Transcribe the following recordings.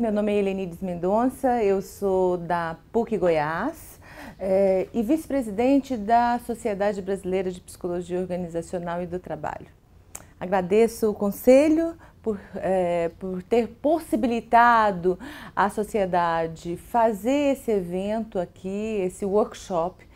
Meu nome é Helenides Mendonça, eu sou da PUC Goiás é, e vice-presidente da Sociedade Brasileira de Psicologia Organizacional e do Trabalho. Agradeço o Conselho por, é, por ter possibilitado à sociedade fazer esse evento aqui, esse workshop,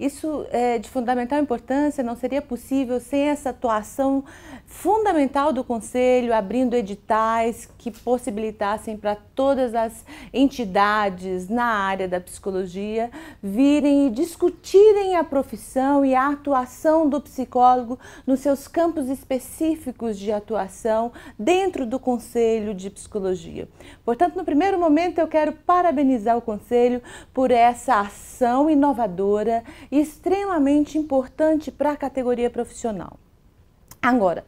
isso é de fundamental importância, não seria possível sem essa atuação fundamental do Conselho, abrindo editais que possibilitassem para todas as entidades na área da psicologia virem e discutirem a profissão e a atuação do psicólogo nos seus campos específicos de atuação dentro do Conselho de Psicologia. Portanto, no primeiro momento, eu quero parabenizar o Conselho por essa ação inovadora extremamente importante para a categoria profissional. Agora,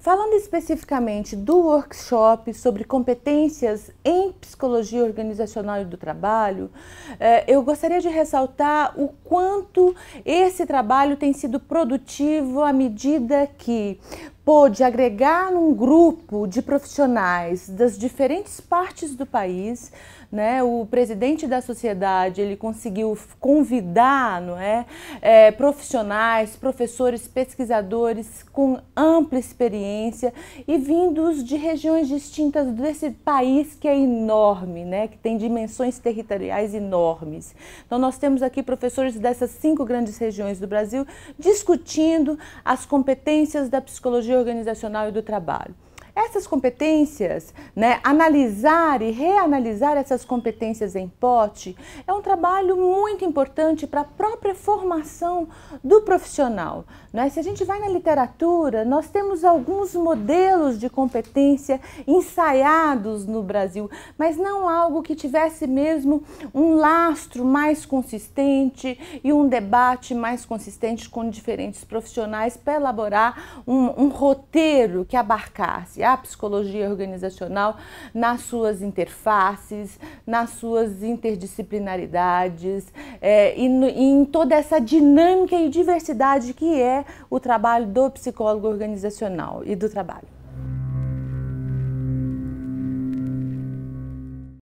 falando especificamente do workshop sobre competências em psicologia organizacional e do trabalho, eh, eu gostaria de ressaltar o quanto esse trabalho tem sido produtivo à medida que pôde agregar num grupo de profissionais das diferentes partes do país né? O presidente da sociedade ele conseguiu convidar, não é, é, profissionais, professores, pesquisadores com ampla experiência e vindos de regiões distintas desse país que é enorme, né? Que tem dimensões territoriais enormes. Então nós temos aqui professores dessas cinco grandes regiões do Brasil discutindo as competências da psicologia organizacional e do trabalho. Essas competências, né, analisar e reanalisar essas competências em pote é um trabalho muito importante para a própria formação do profissional. Né? Se a gente vai na literatura, nós temos alguns modelos de competência ensaiados no Brasil, mas não algo que tivesse mesmo um lastro mais consistente e um debate mais consistente com diferentes profissionais para elaborar um, um roteiro que abarcasse a psicologia organizacional nas suas interfaces, nas suas interdisciplinaridades é, e, no, e em toda essa dinâmica e diversidade que é o trabalho do psicólogo organizacional e do trabalho.